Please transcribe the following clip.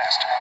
faster.